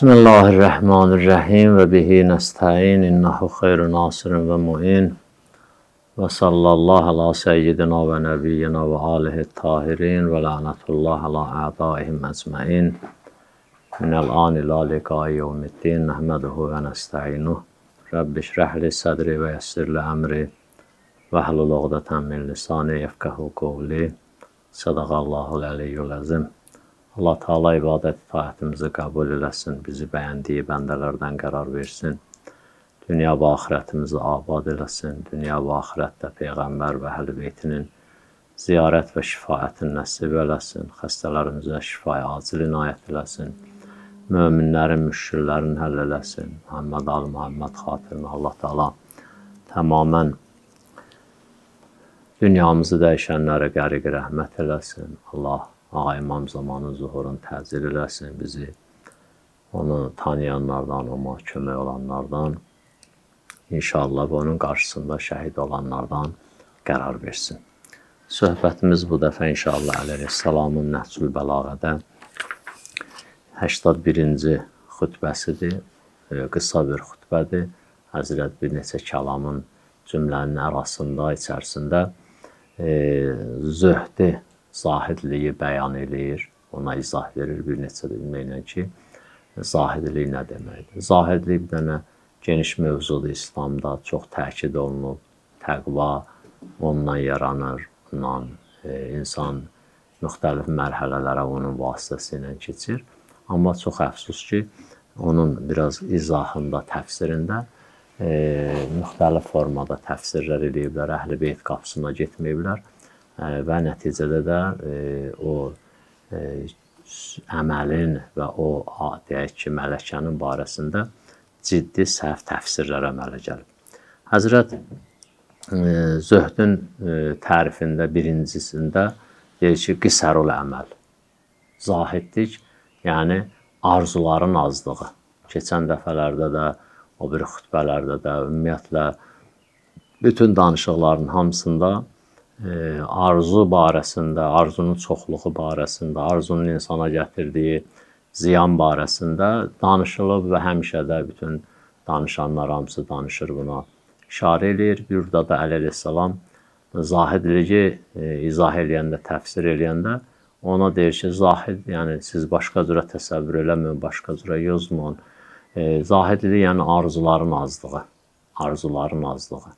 Bismillahirrahmanirrahim və bihi nəstəin innahu xeyru nasirin və muin və sallallahu ala seyyidina və nəbiyyina və alihi tahirin və lənətullah ala ədaihim əcməin minəl an ila liqai yevmiddin nəhməduhu və nəstəinuh Rabbi şrəhli sədri və yəssirli əmri və hlul uqdatan min lisani yefqahu qavli Sadaqallahu əliyyül əzim Allah Taala ibadət itaətimizi qəbul eləsin, bizi bəyəndiyi bəndələrdən qərar versin. Dünya və axirətimizi abad eləsin. Dünya və axirətdə peyğəmbər və əhl-i beytinin ziyarət və şifaətini nəsib eləsin. Xəstələrimizə şifaya acil inayət eləsin. Möminlərin, müşkillərin həll eləsin. Muhammed Ali Muhammed xatirinə Allah Taala tamamən dünyamızı dəyişənlərə qəriq rəhmət eləsin. Allah Ağa İmam zamanı zuhurun təzir eləsin bizi. Onu tanıyanlardan, ona kömək olanlardan, inşallah və onun qarşısında şəhid olanlardan qərar versin. Söhbətimiz bu dəfə inşallah Əleyhisselamın Nəhcül Bəlağədə 81-ci xütbəsidir. Qısa bir xütbədir. Həzrət bir neçə kəlamın cümlənin arasında, içərisində e, zöhdü zahidliyi bəyan eləyir, ona izah verir bir neçə ilməklə ki, zahidlik nə deməkdir? Zahidlik bir dənə geniş mövzudur İslamda, çox təkid olunub. Təqva ondan yaranır, ondan e, insan müxtəlif mərhələlərə onun vasitəsilə keçir. Amma çox əfsus ki, onun biraz izahında, təfsirində e, müxtəlif formada təfsirlər eləyiblər, əhl-i beyt qapısına getməyiblər və nəticədə də o əməlin və o deyək ki, mələkənin barəsində ciddi səhv təfsirlərə əmələ gəlib. Həzrət zöhdün tərifində birincisində deyir ki, qisərul əməl. Zahidlik, yəni arzuların azlığı. Keçən dəfələrdə də, o bir xütbələrdə də, ümumiyyətlə bütün danışıqların hamısında arzu barəsində, arzunun çoxluğu barəsində, arzunun insana gətirdiyi ziyan barəsində danışılıb və həmişə də bütün danışanlar hamısı danışır buna. İşarə eləyir. Burada da Əli əleyhissalam zahidliyi e, izah eləyəndə, təfsir eləyəndə ona deyir ki, zahid, yəni siz başqa cürə təsəvvür eləməyin, başqa cürə yozmayın. E, zahidlik yəni arzuların azlığı, arzuların azlığı.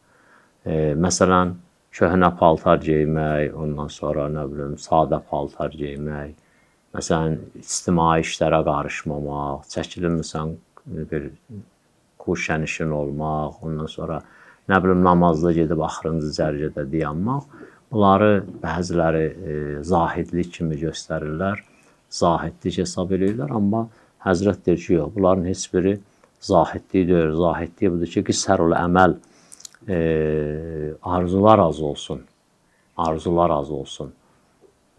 E, məsələn, köhnə paltar geymək, ondan sonra nə bilim, sadə paltar geymək. Məsələn, ictimai işlərə qarışmamaq, çəkilmirsən bir kuşənişin olmaq, ondan sonra nə bilim namazda gedib axırıncı cərgədə dayanmaq. Bunları bəziləri e, zahidlik kimi göstərirlər, zahidlik hesab edirlər, amma Həzrət deyir ki, yox, bunların heç biri zahidlik deyil. Zahidlik budur ki, qisərul əməl e, arzular az olsun. Arzular az olsun.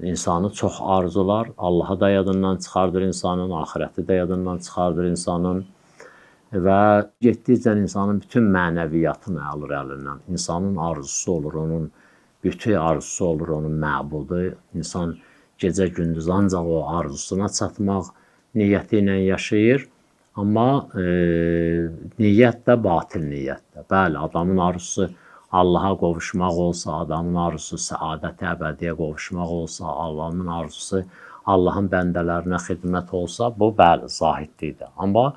İnsanı çox arzular Allahı da yadından çıxardır insanın, axirəti də yadından çıxardır insanın və getdikcə insanın bütün mənəviyyatını alır əlindən. İnsanın arzusu olur, onun bütün arzusu olur, onun məbudu. İnsan gecə gündüz ancaq o arzusuna çatmaq niyyəti ilə yaşayır. Amma e, niyyət də batil niyyətdir. Bəli, adamın arzusu Allaha qovuşmaq olsa, adamın arzusu səadət əbədiyə qovuşmaq olsa, Allahın arzusu Allahın bəndələrinə xidmət olsa, bu bəli zahidlikdir. Amma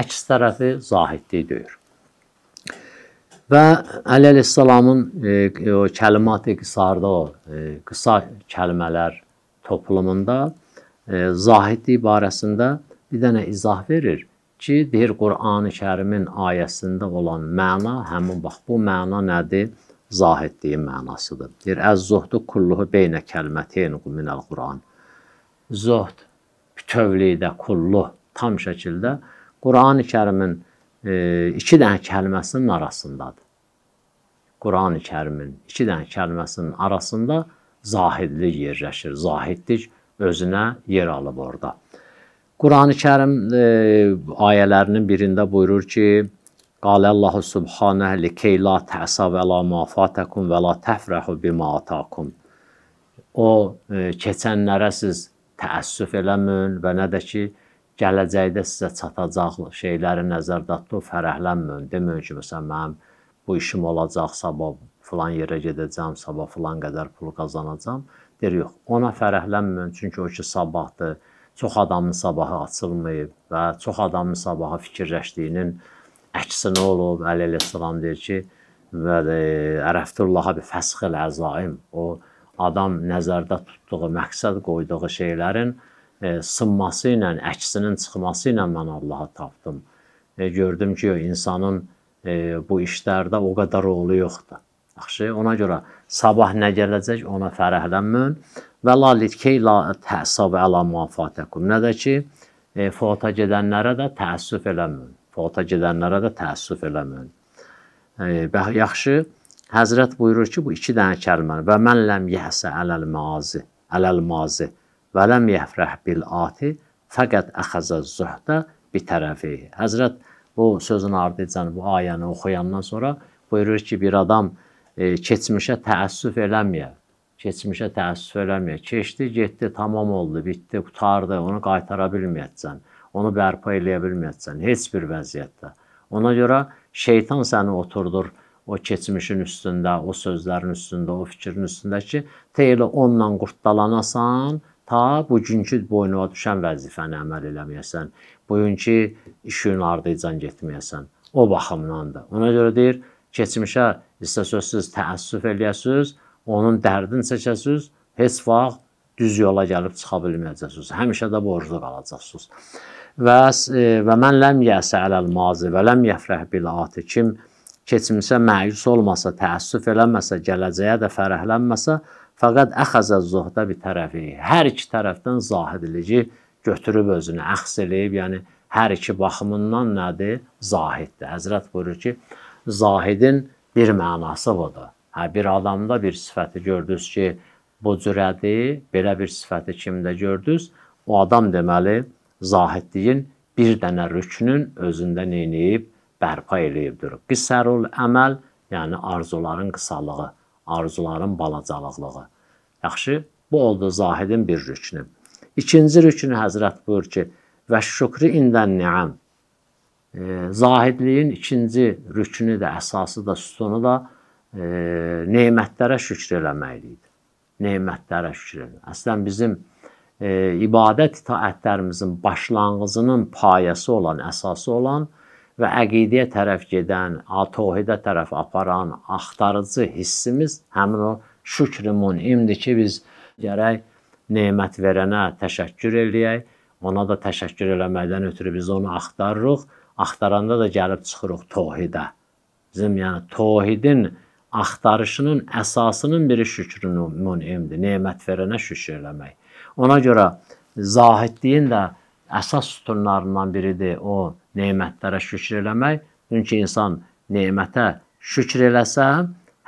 əks tərəfi zahidlik deyil. Və Əli əleyhissalamın e, o kəlimat-ı qisarda o e, qısa kəlmələr toplumunda e, zahidlik barəsində bir dənə izah verir ki, deyir Qur'an-ı Kərimin ayəsində olan məna həmin bax bu məna nədir? Zahidliyin mənasıdır. Deyir əz-zuhdu kulluhu beynə kəlməteyn minəl Qur'an. Zuhd bütövlükdə kullu tam şəkildə Qur'an-ı Kərimin e, iki dənə kəlməsinin arasındadır. Qur'an-ı Kərimin iki dənə kəlməsinin arasında zahidlik yerləşir. Zahidlik özünə yer alıb orada. Qurani Kərim e, ayələrinin birində buyurur ki, Qalə Allahu subhanə likey la təsa və la mafatakum və la təfrəhu bima atakum. O e, keçənlərə siz təəssüf eləməyin və nə də ki, gələcəkdə sizə çatacaq şeyləri nəzərdə tutub fərəhlənməyin. Deməyin ki, məsələn, mənim bu işim olacaq, sabah filan yerə gedəcəm, sabah filan qədər pul qazanacam. Deyir, yox, ona fərəhlənməyin, çünki o ki sabahdır. Çox adamın sabahı açılmayıb və çox adamın sabahı fikirləşdiyinin əksi nə olub? Əli əleyhissalam deyir ki, və ərəftullaha bi fəsxil əzaim. O adam nəzərdə tutduğu, məqsəd qoyduğu şeylərin e, sınması ilə, əksinin çıxması ilə mən Allahı tapdım. E, gördüm ki, insanın e, bu işlərdə o qədər rolu yoxdur. Yaxşı, ona görə sabah nə gələcək ona fərəhlənməyin və la litkey la təəssab əla mafatakum. Nə də ki, e, fota gedənlərə də təəssüf eləməyin. Fota gedənlərə də təəssüf eləməyin. E, yaxşı, Həzrət buyurur ki, bu iki dənə kəlməni və mən ləm yəhsə ələl mazi, ələl mazi və ləm yəfrəh bil ati fəqət əxəzə zühdə bi tərəfi. Həzrət bu sözün ardıcan bu ayəni oxuyandan sonra buyurur ki, bir adam e, keçmişə təəssüf eləməyə, keçmişə təəssüf eləməyə. Keçdi, getdi, tamam oldu, bitdi, qutardı, onu qaytara bilməyəcəksən, onu bərpa eləyə bilməyəcəksən heç bir vəziyyətdə. Ona görə şeytan səni oturdur o keçmişin üstündə, o sözlərin üstündə, o fikrin üstündə ki, teylə onunla qurtdalanasan, ta bugünkü boynuna düşən vəzifəni əməl eləməyəsən, bugünkü işin ardıcan getməyəsən. O baxımdan da. Ona görə deyir, keçmişə istə sözsüz təəssüf eləyəsiniz, onun dərdini çəkəsiniz, heç vaxt düz yola gəlib çıxa bilməyəcəksiniz. Həmişə də borclu qalacaqsınız. Və e, və mən ləm yəsə ələl mazi və ləm yəfrəh bil ati kim keçmişə məyus olmasa, təəssüf eləməsə, gələcəyə də fərəhlənməsə, fəqət əxəzə zuhdə bir tərəfi. Hər iki tərəfdən zahidliyi götürüb özünü əxs eləyib, yəni hər iki baxımından nədir? Zahiddir. Həzrət buyurur ki, zahidin bir mənası budur. Hə, bir adamda bir sifəti gördünüz ki, bu cürədir, belə bir sifəti kimdə gördünüz, o adam deməli zahidliyin bir dənə rüknün özündə neyniyib? bərpa eləyibdir. Qisərul əməl, yəni arzuların qısalığı, arzuların balacalılığı. Yaxşı, bu oldu zahidin bir rüknü. İkinci rüknü Həzrət buyur ki, və şükri indən ni'am. E, zahidliyin ikinci rüknü də, əsası da, sütunu da e, nemətlərə şükr eləməkdir. Nemətlərə şükr eləmək. Əslən bizim e, ibadət itaətlərimizin başlanğıcının payəsi olan, əsası olan və əqidəyə tərəf gedən, tohidə tərəf aparan, axtarıcı hissimiz həmin o şükr munimdir ki, biz gərək nemət verənə təşəkkür eləyək, ona da təşəkkür eləməkdən ötürü biz onu axtarırıq, axtaranda da gəlib çıxırıq tohidə. Bizim yəni tohidin axtarışının əsasının biri şükrün munimdir, nemət verənə şükür eləmək. Ona görə zahidliyin də əsas sütunlarından biridir o nemətlərə şükr eləmək. Çünki insan nemətə şükr eləsə,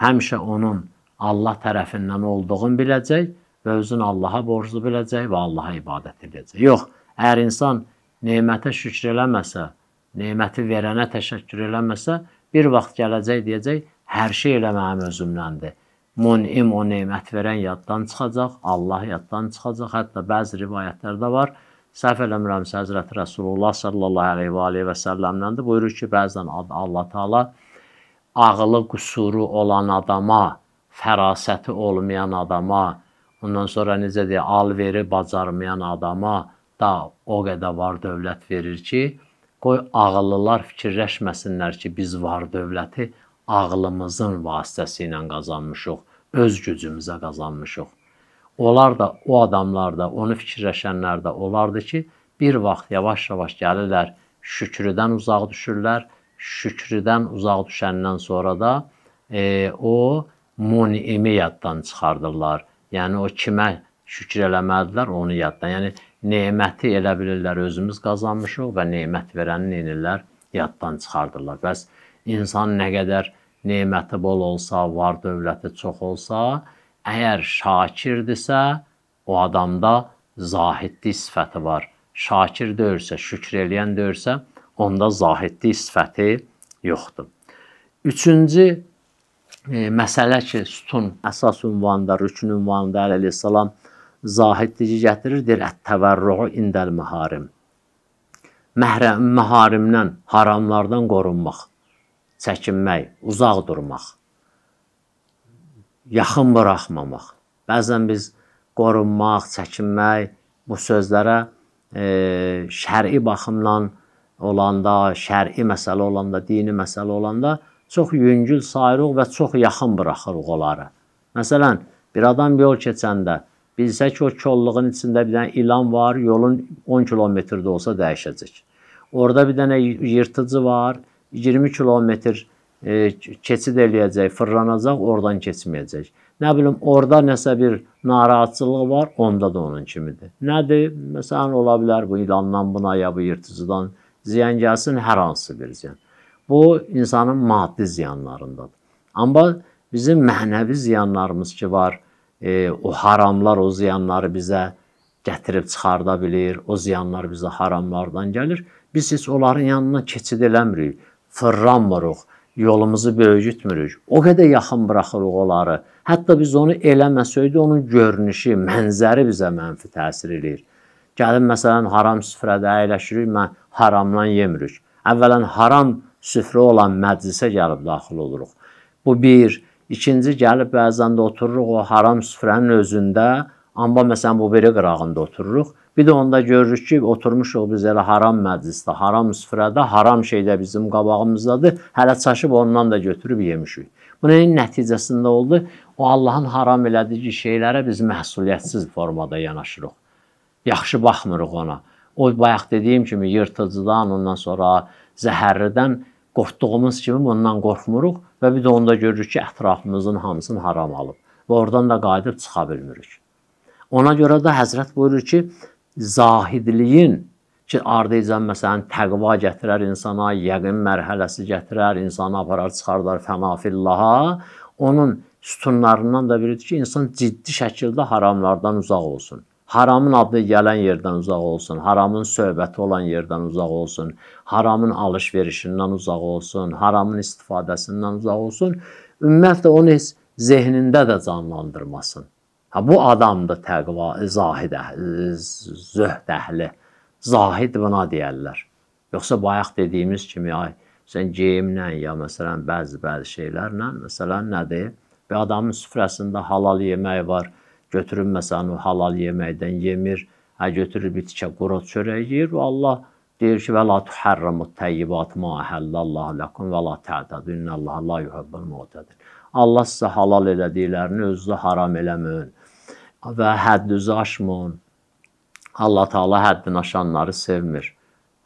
həmişə onun Allah tərəfindən olduğunu biləcək və özünü Allaha borclu biləcək və Allaha ibadət edəcək. Yox, əgər insan nemətə şükr eləməsə, neməti verənə təşəkkür eləməsə, bir vaxt gələcək deyəcək, hər şey elə mənim özümdəndir. Munim o nemət verən yaddan çıxacaq, Allah yaddan çıxacaq. Hətta bəzi rivayətlərdə var, səhv eləmirəmsə Həzrəti Rasulullah sallallahu əleyhi və alihi və səlləmdən də buyurur ki, bəzən Allah Taala ağılı qüsuru olan adama, fərasəti olmayan adama, ondan sonra necə deyə alveri bacarmayan adama da o qədər var dövlət verir ki, qoy ağıllılar fikirləşməsinlər ki, biz var dövləti ağlımızın vasitəsilə qazanmışıq, öz gücümüzə qazanmışıq. Onlar da, o adamlar da, onu fikirləşənlər də olardı ki, bir vaxt yavaş-yavaş gəlirlər, şükrüdən uzaq düşürlər. Şükrüdən uzaq düşəndən sonra da e, o munimi yaddan çıxardırlar. Yəni o kimə şükür eləməlidirlər, onu yaddan. Yəni neməti elə bilirlər özümüz qazanmışıq və nemət verəni neynirlər, yaddan çıxardırlar. Bəs insan nə qədər neməti bol olsa, var dövləti çox olsa, Əgər şakirdirsə, o adamda zahidlik sifəti var. Şakir deyirsə, şükr eləyən deyirsə, onda zahidlik sifəti yoxdur. Üçüncü e, məsələ ki, sütun əsas ünvanında, rükün ünvanında əleyhissalam zahidliyi gətirir, deyir, ət-təvərruğu indəl məharim. məhrəm, məharimdən, haramlardan qorunmaq, çəkinmək, uzaq durmaq, yaxın buraxmamaq. Bəzən biz qorunmaq, çəkinmək bu sözlərə e, şər'i baxımdan olanda, şər'i məsələ olanda, dini məsələ olanda çox yüngül sayırıq və çox yaxın buraxırıq onları. Məsələn, bir adam yol keçəndə bilsə ki, o kolluğun içində bir dənə ilan var, yolun 10 kilometrdə olsa dəyişəcək. Orada bir dənə yırtıcı var, 20 kilometr e, keçid eləyəcək, fırlanacaq, oradan keçməyəcək. Nə bilim, orada nəsə bir narahatçılıq var, onda da onun kimidir. Nədir? Məsələn, ola bilər bu ilandan buna ya bu yırtıcıdan ziyan gəlsin, hər hansı bir ziyan. Bu insanın maddi ziyanlarındadır. Amma bizim mənəvi ziyanlarımız ki var, e, o haramlar o ziyanları bizə gətirib çıxarda bilir. O ziyanlar bizə haramlardan gəlir. Biz heç onların yanından keçid eləmirik, fırlanmırıq, yolumuzu böyütmürük. O qədər yaxın buraxırıq onları. Hətta biz onu eləməsək də onun görünüşü, mənzəri bizə mənfi təsir eləyir. Gəlin məsələn haram süfrədə əyləşirik, mən haramdan yemirik. Əvvələn haram süfrə olan məclisə gəlib daxil oluruq. Bu bir. İkinci gəlib bəzən də otururuq o haram süfrənin özündə, amma məsələn bu biri qırağında otururuq. Bir də onda görürük ki, oturmuşuq biz elə haram məclisdə, haram süfrədə, haram şeydə bizim qabağımızdadır. Hələ çaşıb ondan da götürüb yemişik. Bunun nəticəsində oldu, o Allahın haram elədiyi şeylərə biz məsuliyyətsiz formada yanaşırıq. Yaxşı baxmırıq ona. O bayaq dediyim kimi yırtıcıdan, ondan sonra zəhərlidən qorxduğumuz kimi ondan qorxmuruq və də onda görürük ki, ətrafımızın hamısını haram alıb və oradan da qayıdıb çıxa bilmirik. Ona görə də Həzrət buyurur ki, zahidliyin ki, ardıcan məsələn təqva gətirər insana, yəqin mərhələsi gətirər, insanı aparar, çıxardar fənafillaha, onun sütunlarından da biridir ki, insan ciddi şəkildə haramlardan uzaq olsun. Haramın adı gələn yerdən uzaq olsun, haramın söhbəti olan yerdən uzaq olsun, haramın alış-verişindən uzaq olsun, haramın istifadəsindən uzaq olsun. Ümumiyyətlə onu heç zehnində də canlandırmasın. Ha bu adamdır təqva, zahid zöhd əhli. Zahid buna deyərlər. Yoxsa bayaq dediyimiz kimi ay sən geyimlə ya məsələn bəzi bəzi şeylərlə, məsələn nədir? Bir adamın süfrəsində halal yemək var götürüb məsələn halal yeməkdən yemir, hə götürür bir tikə quru çörək yeyir və Allah deyir ki, və la tuhərramut tayyibat ma halallahu lakum və la ta'tadu innallaha la yuhibbul mu'tadin. Allah sizə halal elədiklərini özünüzə haram eləməyin və həddinizi aşmayın. Allah Taala həddini aşanları sevmir.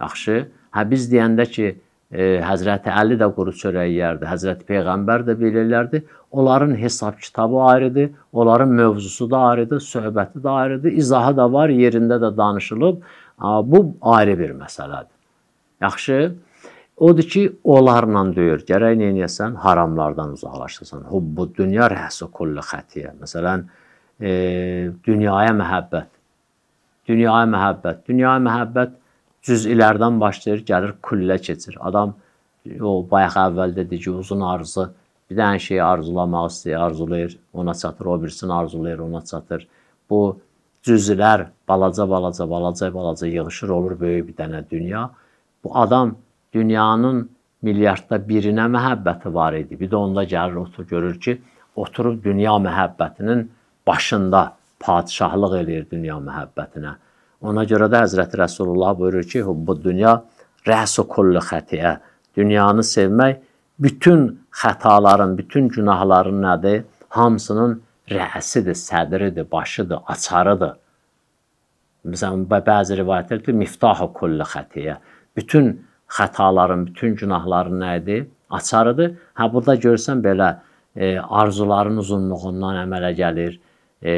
Yaxşı? Hə biz deyəndə ki, e, Həzrəti Əli də quru çörək yərdi, Həzrəti Peyğəmbər də belə elərdi. Onların hesab kitabı ayrıdır, onların mövzusu da ayrıdır, söhbəti də ayrıdır, izahı da var, yerində də danışılıb. Bu ayrı bir məsələdir. Yaxşı? Odur ki, onlarla deyir, gərək neyəsən? Haramlardan uzaqlaşasan. Hubbu dünya rəhsə kulli xətiyə. Məsələn, e, dünyaya məhəbbət. Dünyaya məhəbbət. Dünyaya məhəbbət cüz'ilərdən başlayır, gəlir kullə keçir. Adam o bayaq əvvəl dedi ki, uzun arzu bir dənə şeyi arzulamaq istəyir, arzulayır, ona çatır, o birisini arzulayır, ona çatır. Bu cüz'lər balaca balaca balaca balaca yığılır, olur böyük bir dənə dünya. Bu adam dünyanın milyardda birinə məhəbbəti var idi. Bir də onda gəlir otur görür ki, oturub dünya məhəbbətinin başında padşahlıq eləyir dünya məhəbbətinə. Ona görə də Həzrəti Rəsulullah buyurur ki, bu dünya rəsu kullu xətiyə. Dünyanı sevmək bütün xətaların, bütün günahların nədir? Hamısının rəsidir, sədridir, başıdır, açarıdır. Məsələn, bəzi rivayətlərdə miftahu kullu xətiyə. Bütün xətaların, bütün günahların nə idi? Açarıdır. Hə burada görsən belə e, arzuların uzunluğundan əmələ gəlir. E,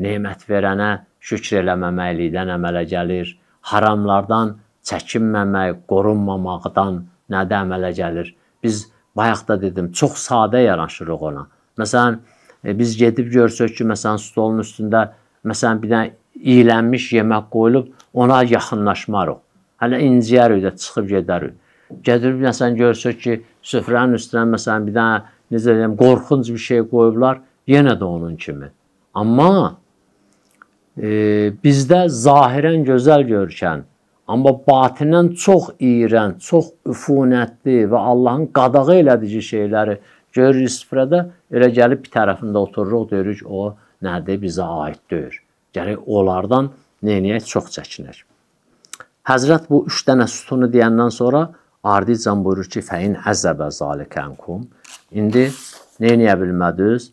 nemət verənə şükr eləməməklikdən əmələ gəlir. Haramlardan çəkinməmək, qorunmamaqdan nədə əmələ gəlir? Biz bayaq da dedim, çox sadə yanaşırıq ona. Məsələn, e, biz gedib görsək ki, məsələn, stolun üstündə məsələn bir dənə iyilənmiş yemək qoyulub, ona yaxınlaşmarıq. Hələ inciyərik də çıxıb gedərik. Gedib məsələn görsək ki, süfrənin üstünə məsələn bir dənə necə deyim, qorxunc bir şey qoyublar, yenə də onun kimi. Amma e, bizdə zahirən gözəl görkən, Amma batinən çox iyrənc, çox üfunətli və Allahın qadağı elədiyi şeyləri görürük istifrədə, elə gəlib bir tərəfində otururuq, deyirik o nədir, bizə aid deyil. Gərək onlardan neyniyək çox çəkinək. Həzrət bu 3 dənə sütunu deyəndən sonra ardıcan buyurur ki, fəin əzəbə zalikənkum. İndi nə edə bilmədiniz?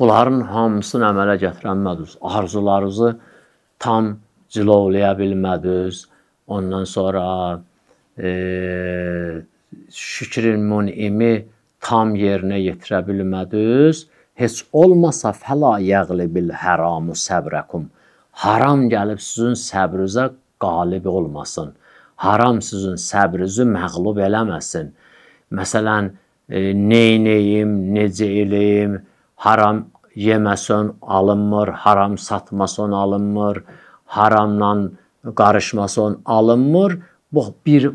Bunların hamısını əmələ gətirənmədiniz. Arzularınızı tam cilovlaya bilmədiniz. Ondan sonra e, şükrin munimi tam yerinə yetirə bilmədiniz. Heç olmasa fəla yəğlibil haramu səbrəkum. Haram gəlib sizin səbrinizə qalib olmasın. Haram sizin səbrinizi məğlub eləməsin. Məsələn, e, neynəyim, necə eləyim, haram yeməsən alınmır, haram satmasan alınmır, haramla qarışmasan alınmır. Bu bir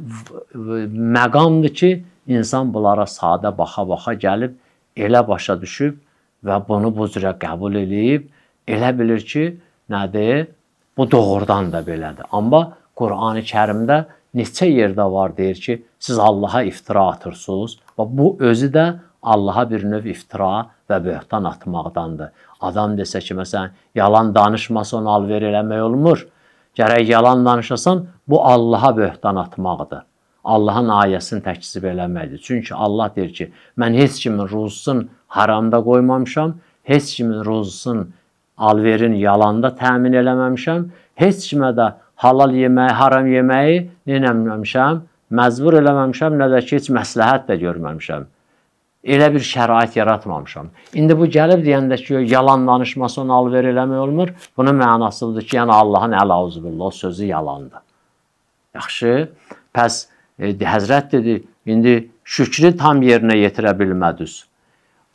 məqamdır ki, insan bunlara sadə baxa-baxa gəlib elə başa düşüb və bunu bu cürə qəbul eləyib, elə bilir ki, nədir? Bu doğrudan da belədir. Amma Qurani Kərimdə neçə yerdə var deyir ki, siz Allaha iftira atırsınız və bu özü də Allaha bir növ iftira və böhtan atmaqdandır. Adam desə ki, məsələn, yalan danışmasan alver eləmək olmur. Gərək yalan danışasan, bu Allaha böhtan atmaqdır. Allahın ayəsini təkzib eləməkdir. Çünki Allah deyir ki, mən heç kimin ruzusunu haramda qoymamışam, heç kimin ruzusunu alverin yalanda təmin eləməmişəm, heç kimə də halal yeməyi, haram yeməyi nə eləməmişəm, məcbur eləməmişəm, nə də ki, heç məsləhət də görməmişəm. Elə bir şərait yaratmamışam. İndi bu gəlib deyəndə ki, yalan danışması onu alver eləmək olmur. Bunun mənasıdır ki, yəni Allahın əlauzbillah sözü yalandır. Yaxşı. Pəs e, Həzrət dedi, indi şükrü tam yerinə yetirə bilmədiniz.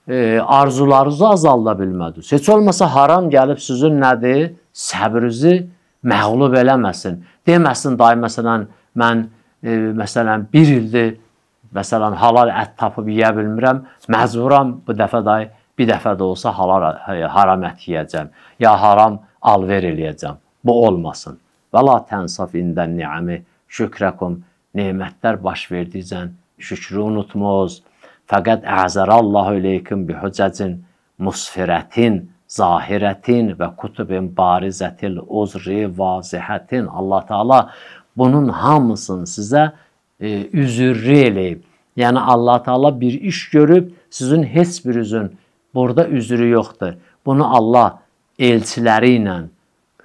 E, arzularınızı azalda bilmədiniz. Heç olmasa haram gəlib sizin nədir? Səbrinizi məğlub eləməsin. Deməsin dayı məsələn mən e, məsələn 1 ildir məsələn halal ət tapıb yeyə bilmirəm. Məcburam bu dəfə dayı bir dəfə də olsa halal e, haram ət yeyəcəm. Ya haram alver eləyəcəm. Bu olmasın. Və la tənsaf indən ni'ami şükrəkum. Nemətlər baş verdikcə şükrü unutmaz. Fəqət əzərallahu ileykum bi hüccətin musfirətin zahirətin və kutubin barizətil uzri vazihətin Allah Taala bunun hamısını sizə e, üzürlü eləyib. Yəni Allah Taala bir iş görüb sizin heç birinizin burada üzrü yoxdur. Bunu Allah elçiləri ilə,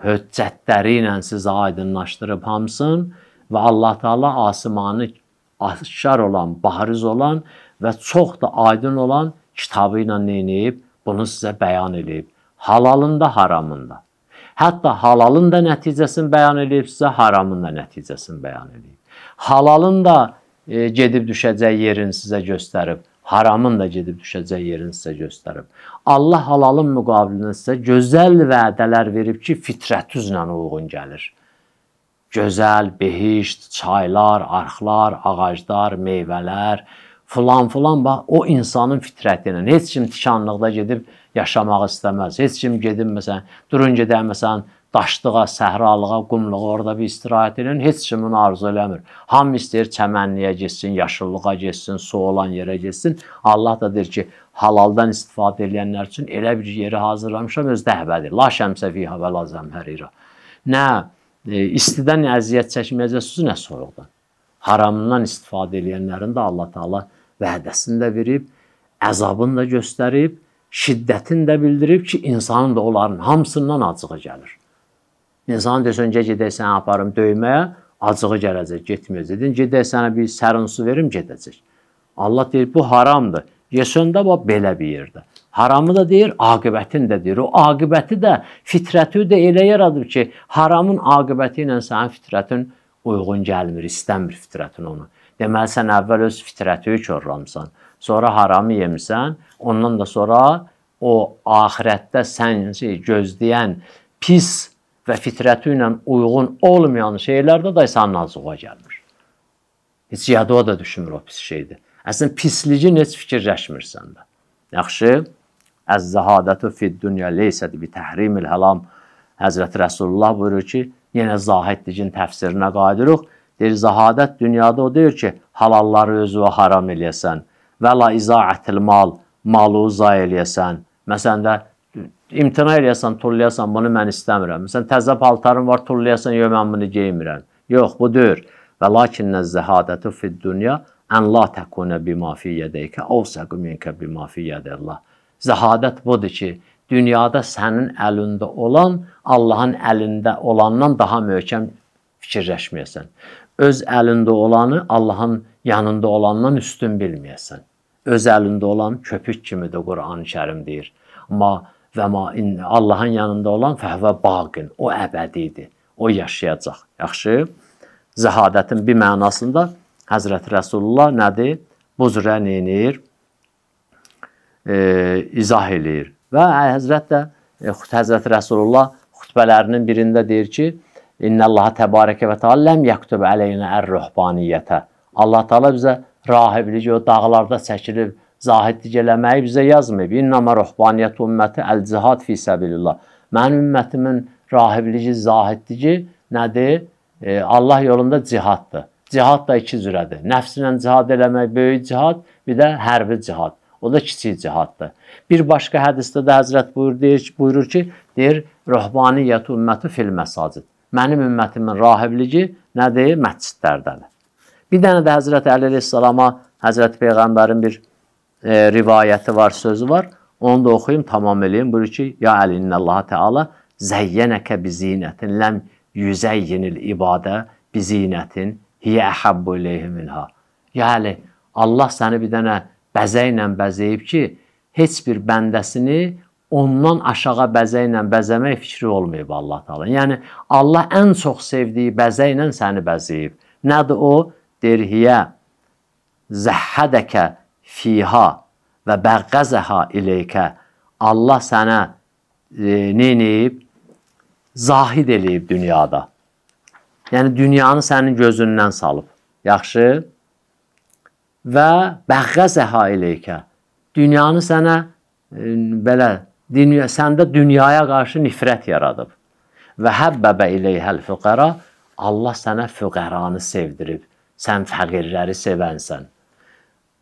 höccətləri ilə sizə aydınlaşdırıb hamısın və Allah Taala asimanı aşkar olan, bariz olan və çox da aydın olan kitabı ilə nə edib? Bunu sizə bəyan edib halalında, haramında. Hətta halalın da nəticəsini bəyan edib sizə, haramın da nəticəsini bəyan edib. Halalın da e, gedib düşəcək yerini sizə göstərib, haramın da gedib düşəcək yerini sizə göstərib. Allah halalın müqabilində sizə gözəl vədələr verib ki, fitrətünüzlə uyğun gəlir. Gözəl, behişt, çaylar, arxlar, ağaclar, meyvələr, filan filan bax o insanın fitrəti ilə heç kim tikanlıqda gedib yaşamaq istəməz. Heç kim gedib məsələn durun gedək məsələn daşlığa, səhralığa, qumluğa orada bir istirahət edin, heç kim bunu arzu eləmir. Hamı istəyir çəmənliyə getsin, yaşıllığa getsin, su olan yerə getsin. Allah da deyir ki, halaldan istifadə edənlər üçün elə bir yeri hazırlamışam, öz dəhbədir. La şəmsə fiha və la zəmhərira. Nə e, istidən əziyyət çəkməyəcəksiniz, nə soyuqdan. Haramından istifadə edənlərin də Allah Taala vədəsini də verib, əzabını da göstərib, şiddətini də bildirib ki, insanın da onların hamısından acığı gəlir. İnsan desən, gedək səni aparım döyməyə, acığı gələcək, getməyəcək. Dedin, gedək sənə bir sərin su verim, gedəcək. Allah deyir, bu haramdır. Yesən də bax belə bir yerdə. Haramı da deyir, aqibətini də deyir. O aqibəti də, fitrəti də elə yaradıb ki, haramın aqibəti ilə sənin fitrətin uyğun gəlmir, istəmir fitrətin onu. Deməli sən əvvəl öz fitrəti korlamısan, sonra haramı yemisən, ondan da sonra o axirətdə səni gözləyən pis və fitrəti ilə uyğun olmayan şeylərdə də sənin acığa gəlmir. Heç yada da düşmür o pis şeydir. Əslində pisliyini heç fikirləşmirsən də. Yaxşı? Əz-zahadatu fid-dunya leysət bi təhrimil halam. Həzrət Rəsulullah buyurur ki, yenə zahidliyin təfsirinə qayıdırıq. Deyir, zahadət dünyada o deyir ki, halalları özünə haram eləyəsən və la izaətil mal, malı zay eləyəsən. Məsələn də imtina eləyəsən, tullayasan, bunu mən istəmirəm. Məsələn, təzə paltarın var, tullayasan, yox, mən bunu geymirəm. Yox, bu deyir. Və lakinnə zəhadətü fid dünya ən la təkunə bima fi yədəykə avsəqu minkə bima fi yədəllah. Zəhadət budur ki, dünyada sənin əlində olan Allahın əlində olandan daha möhkəm fikirləşməyəsən. Öz əlində olanı Allahın yanında olandan üstün bilməyəsən. Öz əlində olan köpük kimidir Quran-ı Kərim deyir. Amma və ma Allahın yanında olan fəhvə baqin, o əbədidir. O yaşayacaq. Yaxşı? Zəhadətin bir mənasında Həzrət Rəsulullah nədir? Bu cürə neyir? E, izah eləyir. Və Həzrət də e, Həzrət Rəsulullah xutbələrinin birində deyir ki, İnnallaha təbarəkə və təala ləm yaktub ələynə ər-ruhbaniyyətə. Allah Taala bizə rahiblik o dağlarda çəkilib zahidlik eləməyi bizə yazmayıb. İnnama ruhbaniyyət ümməti əl-cihad fi səbilillah. Mənim ümmətimin rahibliyi, zahidliyi nədir? E, Allah yolunda cihaddır. Cihad da iki cürədir. Nəfslə cihad eləmək böyük cihad, bir də hərbi cihad. O da kiçik cihaddır. Bir başqa hədisdə də Həzrət buyurur, deyir, buyurur ki, deyir, ruhbaniyyət ümməti fil məsacid. Mənim ümmətimin rahibliyi nədir? Məscidlərdədir. Bir dənə də Həzrət Əli əleyhissalama Həzrət Peyğəmbərin bir e, rivayəti var, sözü var. Onu da oxuyum, tamam eləyim. Buyurur ki, ya Əli innəllaha təala zəyyənəkə bi zinətin ləm yüzəyyinil ibadə bi zinətin hiyə əhəbbu ileyhi minha. Yəni Allah səni bir dənə bəzəklə bəzəyib ki, heç bir bəndəsini ondan aşağı bəzəklə bəzəmək fikri olmayıb Allah Taala. Yəni Allah ən çox sevdiyi bəzəklə səni bəzəyib. Nədir o? Deyir hiyə zəhhədəkə fiha və bəğəzəha ileykə. Allah sənə e, edib? Zahid eləyib dünyada. Yəni dünyanı sənin gözündən salıb. Yaxşı? Və bəğəzəha ileykə. Dünyanı sənə e, belə dünya səndə dünyaya qarşı nifrət yaradıb. Və həbbəbə ileyhəl füqara Allah sənə füqəranı sevdirib. Sən fəqirləri sevənsən.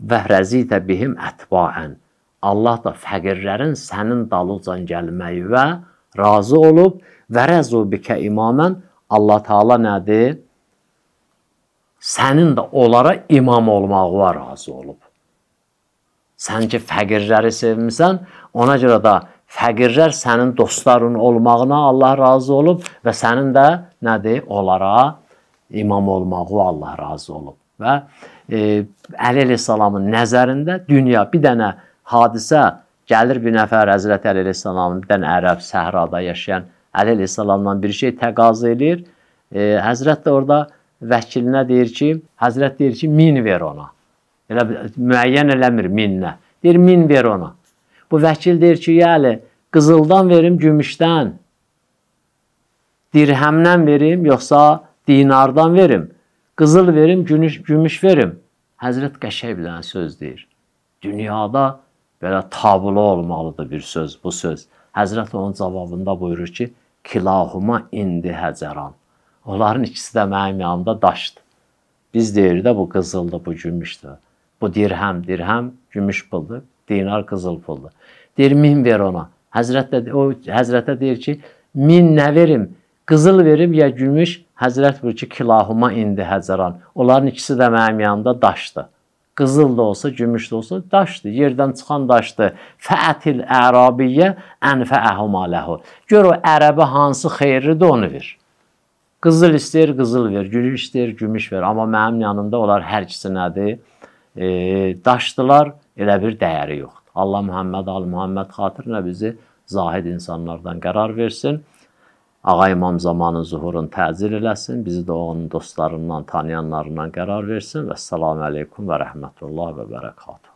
Və rəzitə bihim ətbaən. Allah da fəqirlərin sənin dalıcan gəlməyi və razı olub və rəzu bikə imamən Allah Taala nədir? Sənin də onlara imam olmağına razı olub. Sən ki fəqirləri sevmisən, ona görə də fəqirlər sənin dostların olmağına Allah razı olub və sənin də nədir? Onlara imam olmağı Allah razı olub. Və Əli əleyhissalamın nəzərində dünya bir dənə hadisə gəlir bir nəfər Həzrət Əli əleyhissalamın bir dənə ərəb səhrada yaşayan Əli əleyhissalamdan bir şey təqazı eləyir. E, həzrət də orada vəkilinə deyir ki, Həzrət deyir ki, min ver ona. Elə müəyyən eləmir minnə. Deyir min ver ona. Bu vəkil deyir ki, yəni qızıldan verim, gümüşdən, dirhəmdən verim, yoxsa dinardan verim, qızıl verim, gümüş, gümüş verim. Həzrət qəşəng bir dənə söz deyir. Dünyada belə tablo olmalıdır bir söz, bu söz. Həzrət onun cavabında buyurur ki, kilahuma indi həcəran. Onların ikisi də mənim yanımda daşdır. Biz deyirik də bu qızıldır, bu gümüşdür. Bu dirhəm, dirhəm gümüş puldur, dinar qızıl puldur. Deyir min ver ona. Həzrət də o Həzrətə deyir ki, min nə verim? Qızıl verim ya gümüş? Həzrət buyurur ki, kilahuma indi həcəran. Onların ikisi də mənim yanımda daşdır. Qızıl da olsa, gümüş də olsa daşdır. Yerdən çıxan daşdır. Fətil ərabiyyə ənfəəhuma ləhu. Gör o ərəbə hansı xeyirlidir onu ver. Qızıl istəyir, qızıl ver. Gümüş istəyir, gümüş ver. Amma mənim yanımda onlar hər ikisi nədir? E, daşdılar, elə bir dəyəri yoxdur. Allah Muhammed al Muhammed xatirinə bizi zahid insanlardan qərar versin. Ağa İmam zamanı zuhurun təcil eləsin, bizi də onun dostlarından, tanıyanlarından qərar versin və əssalamu aleykum və rəhmətullah və bərəkatuhu.